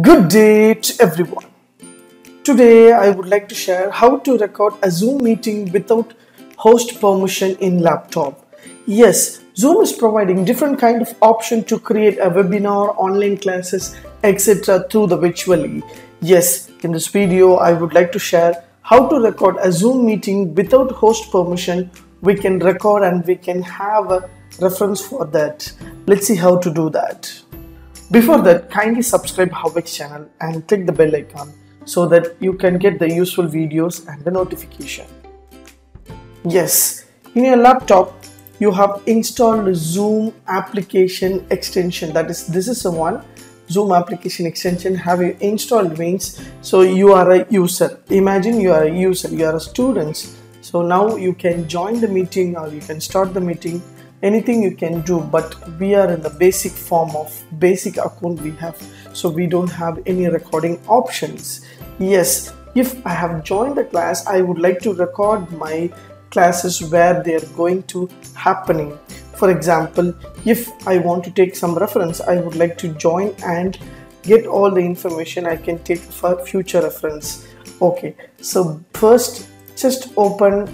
Good day to everyone. Today I would like to share how to record a Zoom meeting without host permission in laptop. Yes, Zoom is providing different kind of option to create a webinar, online classes, etc. through the virtually. Yes, in this video I would like to share how to record a Zoom meeting without host permission. We can record and we can have a reference for that. Let's see how to do that. Before that, kindly subscribe Howix channel and click the bell icon so that you can get the useful videos and the notification. Yes, in your laptop, you have installed Zoom application extension. That is, this is the one Zoom application extension have you installed means so you are a user. Imagine you are a user, you are a student. So now you can join the meeting or you can start the meeting anything you can do but we are in the basic form of basic account we have so we don't have any recording options. Yes if i have joined the class i would like to record my classes where they are going to happening. For example if i want to take some reference i would like to join and get all the information i can take for future reference. Okay so first just open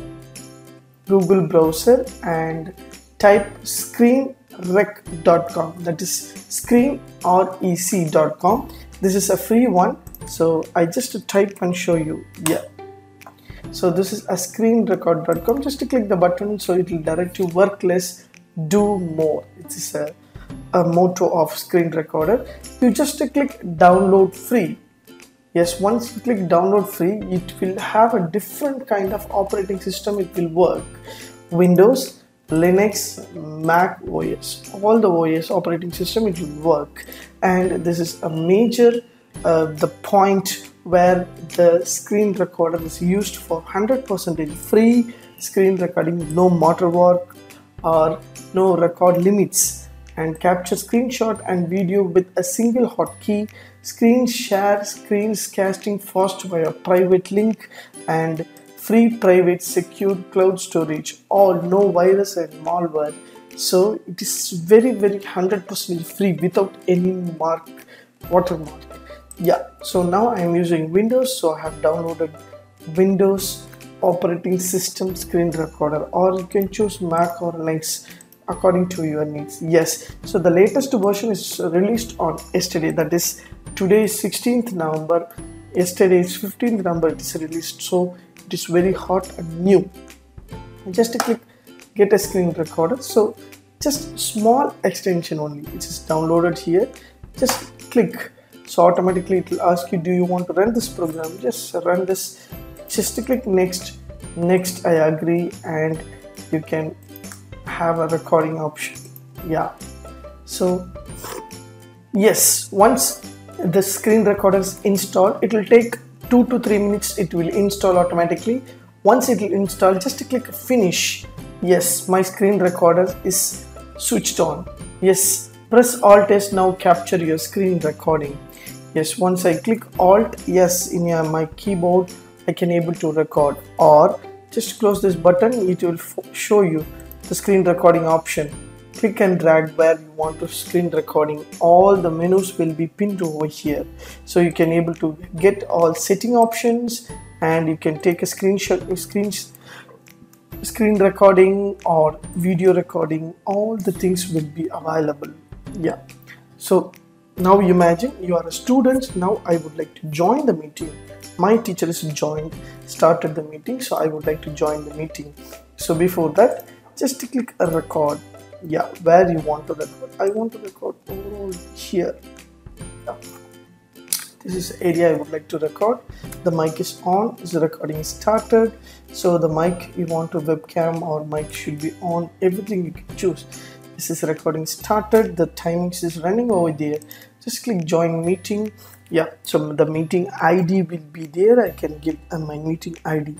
google browser and type screenrec.com that is screenrec.com this is a free one. So i just type and show you. Yeah. So this is a screenrecord.com just to click the button so it will direct you work less do more. It is a, a motto of screen recorder you just click download free. Yes once you click download free it will have a different kind of operating system. It will work. Windows Linux, Mac OS, all the OS operating system it will work. And this is a major uh, the point where the screen recorder is used for 100% free screen recording no watermark or no record limits and capture screenshot and video with a single hotkey. Screen share screens casting fast via private link and free private secure cloud storage or no virus and malware. So it is very very 100% free without any mark watermark yeah so now i am using windows so i have downloaded windows operating system screen recorder or you can choose mac or linux according to your needs. Yes so the latest version is released on yesterday that is today is 16th november yesterday is 15th november it is released. So it is very hot and new. Just click get a screen recorder. So just small extension only it is downloaded here. Just click. So automatically it will ask you do you want to run this program? Just run this. Just click next. Next I agree and you can have a recording option. Yeah. So yes once the screen recorder is installed it will take two to three minutes it will install automatically. Once it will install just click finish. Yes my screen recorder is switched on. Yes press alt s now capture your screen recording. Yes once i click alt yes in my keyboard i can able to record. Or just close this button it will show you the screen recording option click and drag where you want to screen recording. All the menus will be pinned over here. So you can able to get all setting options and you can take a screenshot screen screen recording or video recording. All the things will be available. Yeah. So now you imagine you are a student. Now i would like to join the meeting. My teacher is joined started the meeting so i would like to join the meeting. So before that just click a record yeah where you want to record? I want to record overall here. Yeah. this is area i would like to record. The mic is on. The recording started? So the mic you want to webcam or mic should be on. Everything you can choose. This is recording started. The timings is running over there. Just click join meeting. Yeah so the meeting id will be there. I can give uh, my meeting id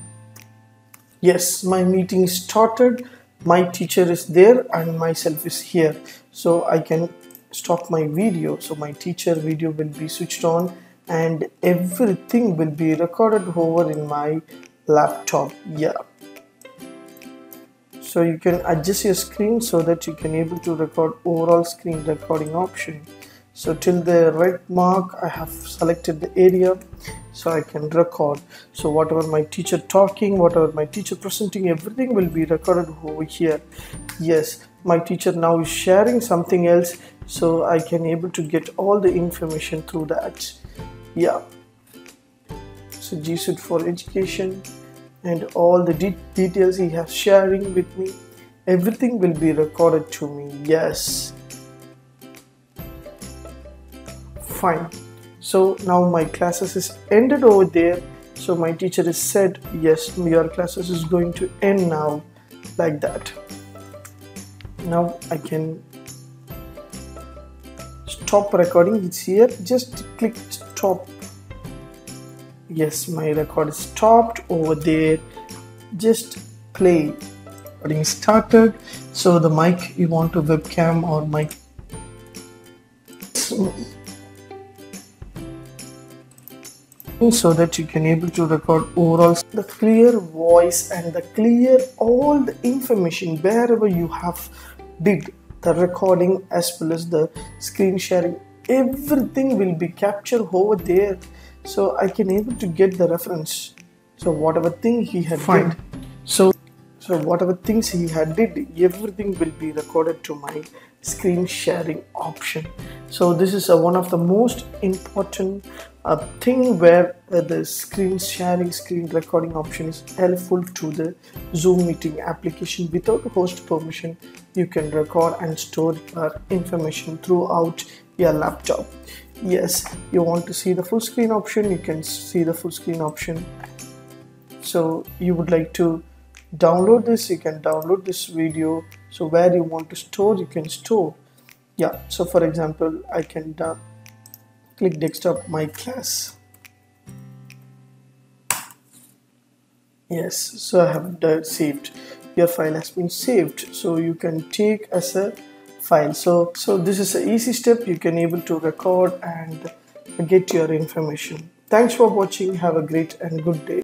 yes my meeting started my teacher is there and myself is here. So I can stop my video. So my teacher video will be switched on and everything will be recorded over in my laptop. Yeah. So you can adjust your screen so that you can able to record overall screen recording option. So till the red mark I have selected the area so I can record. So whatever my teacher talking whatever my teacher presenting everything will be recorded over here. Yes my teacher now is sharing something else so I can able to get all the information through that. Yeah. So G Suite for education and all the de details he has sharing with me everything will be recorded to me. Yes. Fine so now my classes is ended over there. So my teacher has said yes your classes is going to end now like that. Now I can stop recording. It's here. Just click stop. Yes my record is stopped over there. Just play. Recording started. So the mic you want to webcam or mic so that you can able to record overall the clear voice and the clear all the information wherever you have did the recording as well as the screen sharing everything will be captured over there. So I can able to get the reference. So whatever thing he had Fine. did so so whatever things he had did everything will be recorded to my screen sharing option. So this is one of the most important uh, thing where uh, the screen sharing screen recording option is helpful to the zoom meeting application. Without host permission you can record and store information throughout your laptop. Yes you want to see the full screen option you can see the full screen option. So you would like to download this you can download this video. So where you want to store you can store. Yeah so for example I can click desktop my class. Yes so I have saved. Your file has been saved. So you can take as a file. So so this is an easy step. You can able to record and get your information. Thanks for watching. Have a great and good day